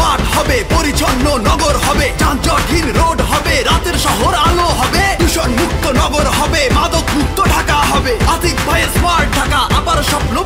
মাঠ হবে, পরিচ্ছন্ন নগর হবে, যানজটহীন রোড হবে, রাতের শহর আলো হবে দূষণ মুক্ত নগর হবে মাদক মুক্ত ঢাকা হবে, আতিক ভাই স্মার্ট ঢাকা আবার স্বপ্ন